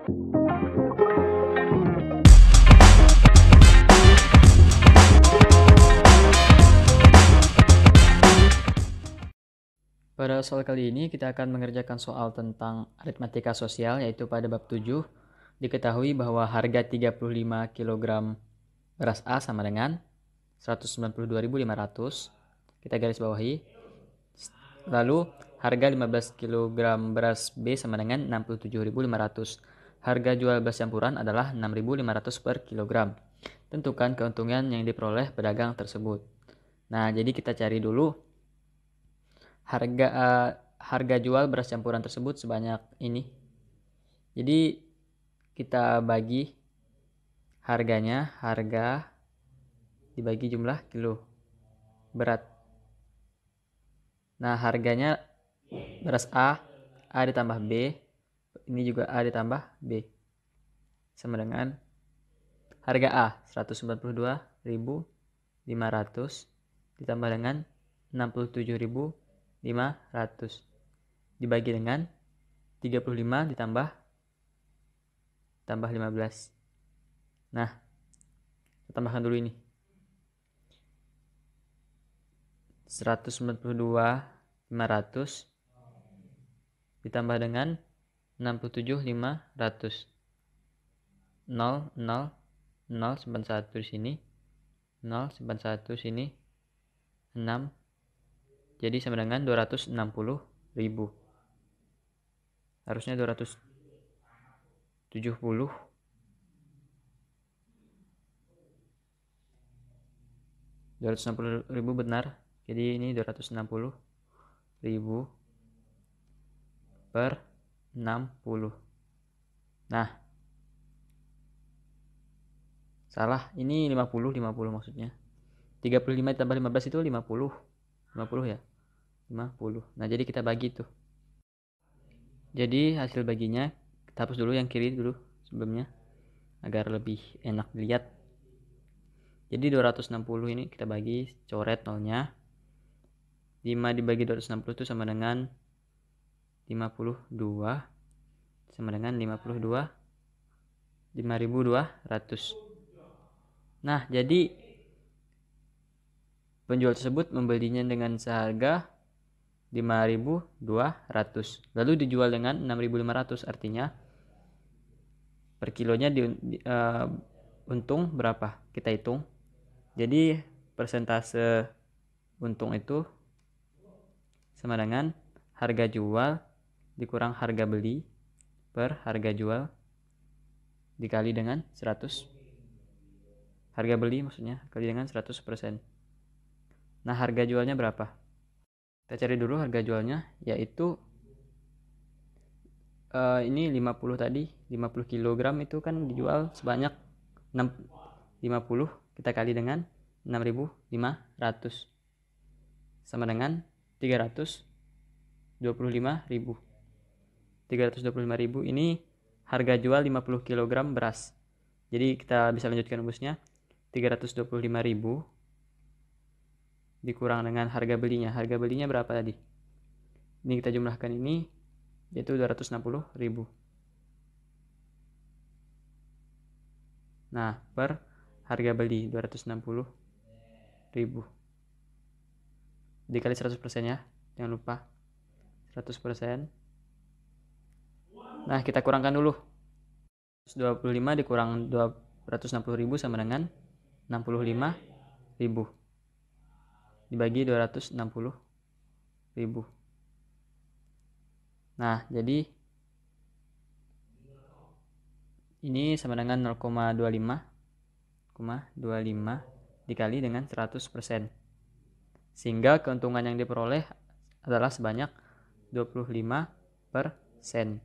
Pada soal kali ini kita akan mengerjakan soal tentang aritmatika sosial yaitu pada bab 7 diketahui bahwa harga 35 kg beras A sama dengan 192.500 kita garis bawahi. Lalu harga 15 kg beras B sama dengan 67.500 harga jual beras campuran adalah 6.500 per kilogram tentukan keuntungan yang diperoleh pedagang tersebut nah jadi kita cari dulu harga uh, harga jual beras campuran tersebut sebanyak ini. Jadi kita bagi harganya harga dibagi jumlah kilo berat. Nah, harganya beras A A ditambah B ini juga A ditambah B. Sama dengan harga A 192.500 ditambah dengan 67.000 500 dibagi dengan 35 ditambah tambah 15 nah kita tambahkan dulu ini. 192 500 ditambah dengan 67 500 0 0 0 simpan 1 di sini. 0 simpan 1 sini. 6 jadi sama dengan 260 ribu. Harusnya 270 260 ribu benar. Jadi ini 260 ribu per 60 nah. Salah ini 50 50 maksudnya. 35 tambah 15 itu 50 50 ya? 50 nah jadi kita bagi tuh. Jadi hasil baginya kita hapus dulu yang kiri dulu sebelumnya agar lebih enak dilihat. Jadi 260 ini kita bagi coret nolnya. 5 dibagi 260 itu sama dengan 52 sama dengan 52 5200 nah jadi penjual tersebut membelinya dengan seharga 5.200 lalu dijual dengan 6.500 artinya per kilonya di, di uh, untung berapa? Kita hitung. Jadi persentase untung itu sama dengan harga jual dikurang harga beli per harga jual dikali dengan 100 harga beli maksudnya kali dengan 100% nah harga jualnya berapa? Kita cari dulu harga jualnya yaitu uh, ini 50 tadi 50 kg itu kan dijual sebanyak 6, 50 kita kali dengan 6500 sama dengan 325.000 325.000 ini harga jual 50 kg beras jadi kita bisa lanjutkan rumusnya 325.000 dikurang dengan harga belinya. Harga belinya berapa tadi? Ini kita jumlahkan ini yaitu 260 ribu. Nah, per harga beli 260 ribu. Dikali 100% ya, jangan lupa. 100%. Nah, kita kurangkan dulu. 125 dikurang 260 ribu sama dengan 65 ribu. Dibagi 260 ribu. Nah jadi ini sama dengan 0,25 0,25 dikali dengan 100% sehingga keuntungan yang diperoleh adalah sebanyak 25 persen